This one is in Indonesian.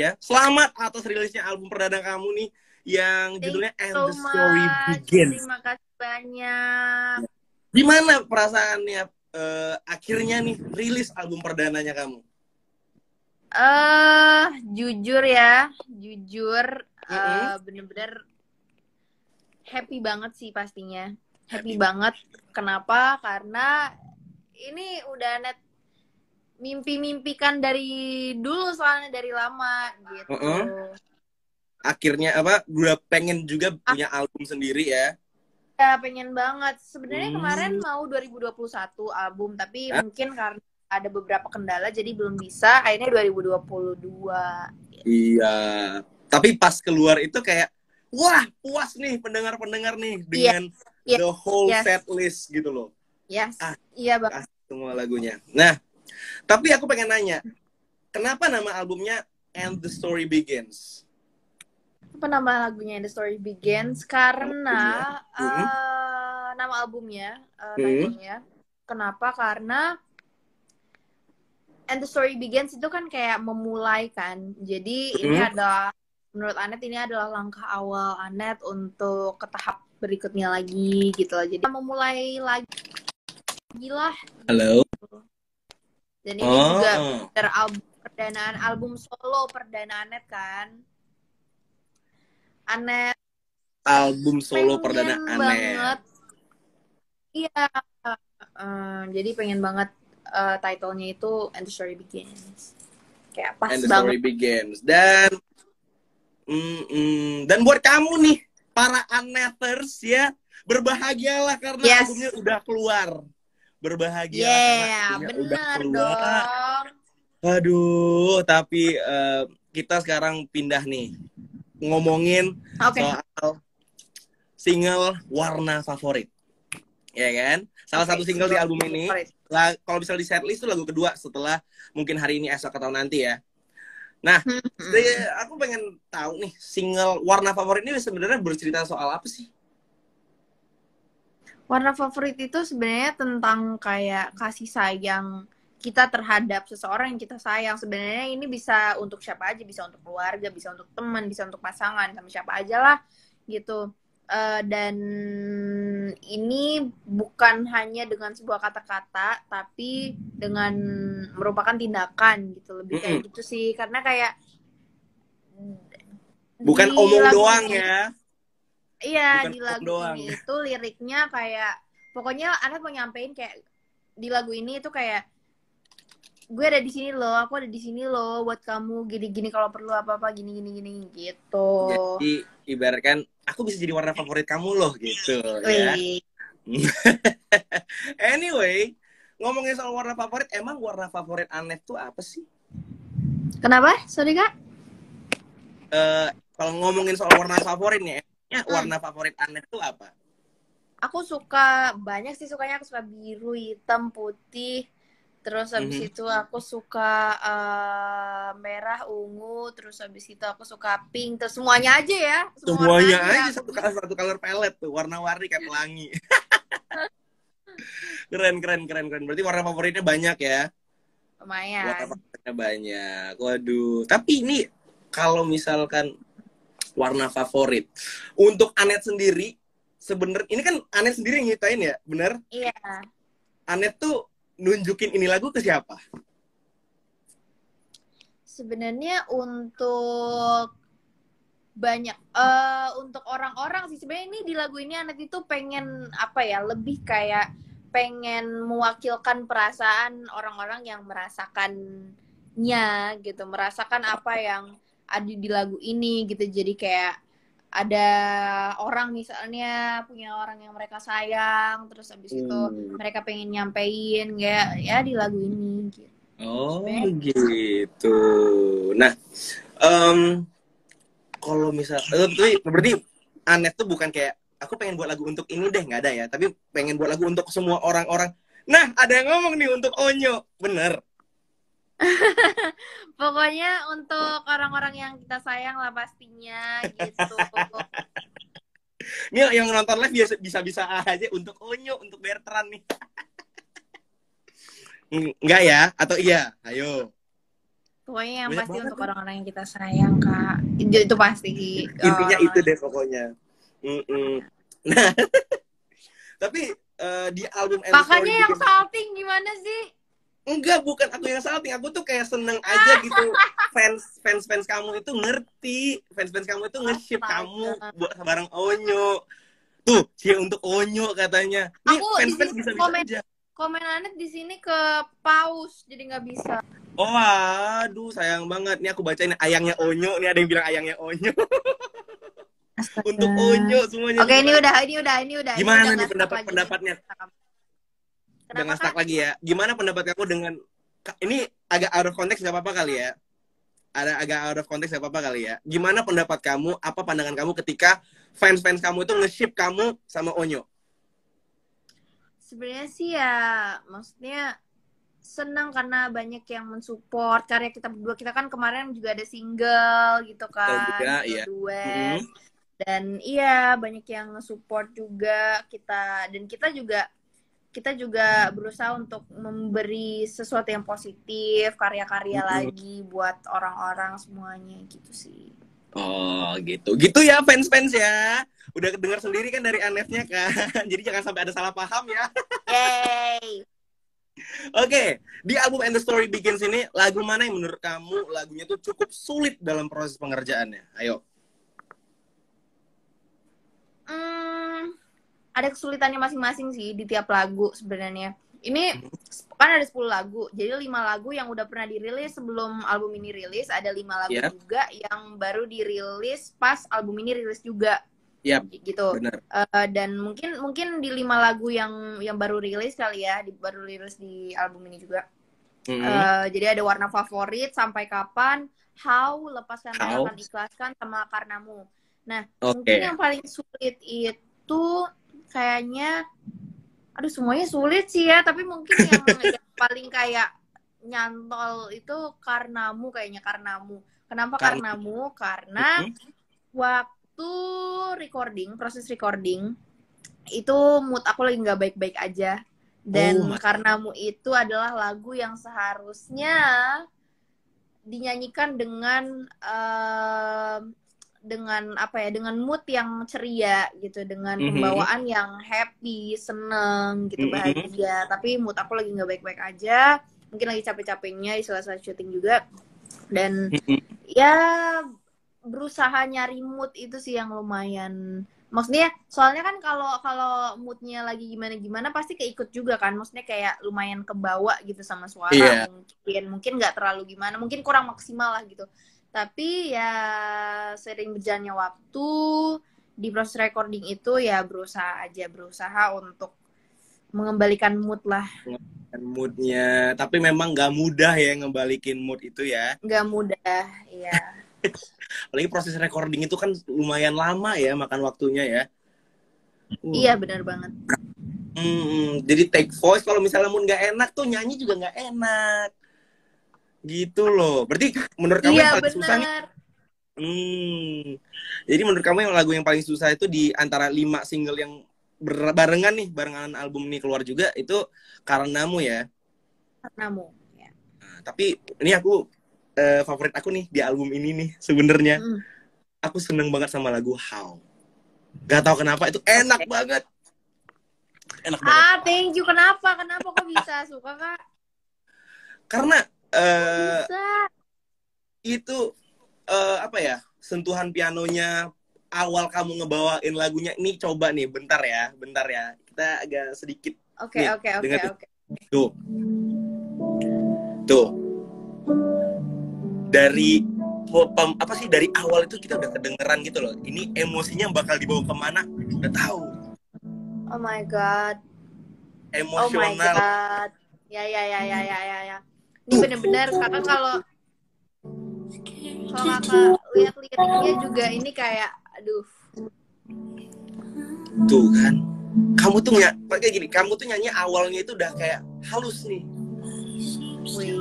ya. Selamat atas rilisnya album perdana kamu nih yang Thank judulnya you And so the Story much. Begins. Terima kasih banyak. Gimana perasaannya eh, akhirnya nih rilis album perdananya kamu? Eh, jujur ya, jujur eh, bener-bener happy banget sih pastinya. Happy banget. Kenapa? Karena ini udah net mimpi-mimpikan dari dulu soalnya dari lama gitu. Mm-mm. Akhirnya apa? Udah pengen juga punya album sendiri ya. Ya pengen banget. Sebenarnya Hmm. kemarin mau 2021 album, tapi Ya. mungkin karena ada beberapa kendala jadi belum bisa. Akhirnya 2022. Iya. Tapi pas keluar itu kayak wah puas nih pendengar-pendengar nih dengan Iya. the whole Yes. set list gitu loh. Yes. Ah. Iya, Bang. semua lagunya. Nah, tapi aku pengen nanya, kenapa nama albumnya And the Story Begins? Apa nama lagunya The Story Begins? Karena Hmm. eh, nama albumnya, Hmm. titlenya. Kenapa? Karena And the Story Begins itu kan kayak memulai kan. Jadi ini Hmm. adalah menurut Anet ini adalah langkah awal Anet untuk ke tahap berikutnya lagi gitu loh. Jadi memulai lagi lah. Halo. Dan ini Oh, juga dari album perdanaan album solo perdana Anet kan. Anet album solo perdana banget. Iya. eh, jadi pengen banget eh, titlenya itu And the Story Begins. Kayak pas And the banget. Story Begins. Dan mm, mm, dan buat kamu nih para aneters ya berbahagialah karena Yes. albumnya udah keluar. Berbahagia Yeah, karena albumnya udah keluar. dong. Aduh, tapi eh, kita sekarang pindah nih ngomongin Oke. soal single warna favorit. Ya kan? Salah Oke, satu single di album ini, lah, kalau bisa di setlist itu lagu kedua setelah mungkin hari ini esok atau nanti ya. Nah, Hmm. jadi aku pengen tahu nih single warna favorit ini sebenarnya bercerita soal apa sih? Warna favorit itu sebenarnya tentang kayak kasih sayang kita terhadap seseorang yang kita sayang. Sebenarnya ini bisa untuk siapa aja, bisa untuk keluarga, bisa untuk teman, bisa untuk pasangan, sama siapa aja lah gitu. Eh, dan ini bukan hanya dengan sebuah kata-kata, tapi dengan merupakan tindakan gitu. Lebih kayak gitu sih, karena kayak Bukan omong lagu doang ya. Iya Bukan di lagu doang. ini itu liriknya kayak pokoknya anak mau nyampein kayak di lagu ini itu kayak gue ada di sini loh, aku ada di sini loh buat kamu gini-gini kalau perlu apa-apa gini-gini gini gitu. Jadi ibaratkan aku bisa jadi warna favorit kamu loh gitu ya. Anyway, ngomongin soal warna favorit, emang warna favorit Anet tuh apa sih? Kenapa? Sorry kak? Eh, kalau ngomongin soal warna favorit nih, Hmm. warna favorit Anet tuh apa? Aku suka banyak sih sukanya aku suka biru, hitam, putih. Terus habis Mhm. itu aku suka eh, merah, ungu. Terus habis itu aku suka pink. Terus semuanya aja ya. Semua Semuanya aja satu satu color palette tuh, warna-warni kayak pelangi. keren keren keren keren. Berarti warna favoritnya banyak ya? Lumayan. Warna favoritnya banyak. Waduh. Tapi ini kalau misalkan warna favorit untuk Anet sendiri sebenernya ini kan Anet sendiri yang ngitain ya, bener? Iya. Anet tuh nunjukin ini lagu ke siapa? Sebenarnya untuk banyak eh untuk orang-orang sih sebenarnya ini di lagu ini anak itu pengen apa ya lebih kayak pengen mewakilkan perasaan orang-orang yang merasakannya gitu merasakan apa yang ada di lagu ini gitu jadi kayak ada orang misalnya punya orang yang mereka sayang terus habis itu Hmm. mereka pengen nyampein ya ya di lagu ini gitu. Oh Sebenarnya gitu. Nah, em, kalau misal, eh, berarti, berarti Anet tuh bukan kayak aku pengen buat lagu untuk ini deh nggak ada ya, tapi pengen buat lagu untuk semua orang-orang. Nah, ada yang ngomong nih untuk Onyo, bener. Pokoknya untuk orang-orang yang kita sayang lah pastinya gitu. Ini yang nonton live biasa bisa-bisa aja untuk Onyo, untuk Bertrand nih. Enggak ya? Atau iya? Ayo. Pokoknya yang Banyak pasti untuk orang-orang yang kita sayang, Kak. Itu, itu pasti. Intinya Oh, itu deh pokoknya. Nah, tapi eh, di album Makanya yang salting gimana sih? Enggak bukan aku yang salting, aku tuh kayak seneng aja gitu. Fans fans fans kamu itu ngerti, fans fans kamu itu nge-ship kamu buat bareng Onyo. Tuh, cia untuk Onyo katanya. Nih Aku fans di fans sini bisa bisa komen- aja. Komen Anet di sini ke paus, jadi nggak bisa. Oh, aduh sayang banget. Nih aku bacain ayangnya Onyo. Nih ada yang bilang ayangnya Onyo. Untuk Onyo semuanya. Oke, ini udah, ini udah, ini udah. ini Gimana udah nih pendapat- pendapatnya? Kenapa, Dengan stuck lagi ya. Gimana pendapat kamu dengan ini agak out of context nggak apa-apa kali ya? Ada agak out of context nggak apa-apa kali ya? Gimana pendapat kamu? Apa pandangan kamu ketika fans-fans kamu itu nge-ship kamu sama Onyo? Sebenarnya sih ya, maksudnya senang karena banyak yang mensupport karya kita berdua. Kita kan kemarin juga ada single gitu kan, juga, iya. duet. Dan iya banyak yang nge-support juga kita dan kita juga kita juga berusaha untuk memberi sesuatu yang positif, karya-karya Mhm. lagi buat orang-orang semuanya gitu sih. Oh gitu, gitu ya fans-fans ya. Udah dengar sendiri kan dari Anetnya kan. Jadi jangan sampai ada salah paham ya. Yay! Oke, di album And the Story Begins ini lagu mana yang menurut kamu lagunya tuh cukup sulit dalam proses pengerjaannya? Ayo. Hmm, ada kesulitannya masing-masing sih di tiap lagu sebenarnya. Ini kan ada 10 lagu, jadi lima lagu yang udah pernah dirilis sebelum album ini rilis, ada lima lagu Yep. juga yang baru dirilis pas album ini rilis juga, Yap, gitu. bener. Eh, dan mungkin mungkin di lima lagu yang yang baru rilis kali ya, di, baru rilis di album ini juga. Mhm. Eh, jadi ada warna favorit, sampai kapan, how, lepaskan How. akan ikhlaskan, sama karenamu. Nah, Oke. mungkin yang paling sulit itu kayaknya, aduh semuanya sulit sih ya, tapi mungkin yang, yang paling kayak nyantol itu karenamu kayaknya karenamu. Kenapa Karena- karenamu? Karena Mhm. waktu recording, proses recording itu mood aku lagi nggak baik-baik aja. Dan Oh karenamu itu adalah lagu yang seharusnya dinyanyikan dengan em, dengan apa ya dengan mood yang ceria gitu dengan Mhm. pembawaan yang happy seneng gitu Mhm. bahagia tapi mood aku lagi nggak baik-baik aja mungkin lagi capek-capeknya di sela-sela syuting juga dan Mhm. ya berusaha nyari mood itu sih yang lumayan maksudnya soalnya kan kalau kalau moodnya lagi gimana gimana pasti keikut juga kan maksudnya kayak lumayan kebawa gitu sama suara Iya. mungkin mungkin nggak terlalu gimana mungkin kurang maksimal lah gitu tapi ya sering berjalannya waktu di proses recording itu ya berusaha aja berusaha untuk mengembalikan mood lah moodnya, tapi memang nggak mudah ya ngebalikin mood itu ya. nggak mudah ya Apalagi proses recording itu kan lumayan lama ya makan waktunya ya. Uh, iya benar banget hmm, jadi take voice kalau misalnya mood nggak enak tuh nyanyi juga nggak enak. Gitu loh. Berarti menurut kamu iya yang paling susah nih Hmm. Jadi menurut kamu yang lagu yang paling susah itu di antara lima single yang barengan nih, barengan album ini keluar juga itu karenamu ya. karenamu ya. Nah, tapi ini aku eh, favorit aku nih di album ini nih sebenarnya. Mm. Aku seneng banget sama lagu How. Gak tau kenapa itu enak banget. Enak banget. Ah, thank you. Kenapa? Kenapa kok bisa suka, Kak? Karena eh Bisa. itu eh, apa ya? Sentuhan pianonya awal kamu ngebawain lagunya ini coba nih bentar ya, bentar ya. Kita agak sedikit Oke, oke, oke, oke. Tuh. Tuh. Dari apa sih dari awal itu kita udah kedengeran gitu loh. Ini emosinya bakal dibawa ke mana udah tahu. Oh my god. Oh my Emosional. god. Ya, ya, ya, ya, ya, ya, ya. Ini bener-bener kakak kalau kalau kakak lihat liriknya juga ini kayak, aduh, Tuh kan. Kamu tuh nggak kayak gini. Kamu tuh nyanyi awalnya itu udah kayak halus nih. wih.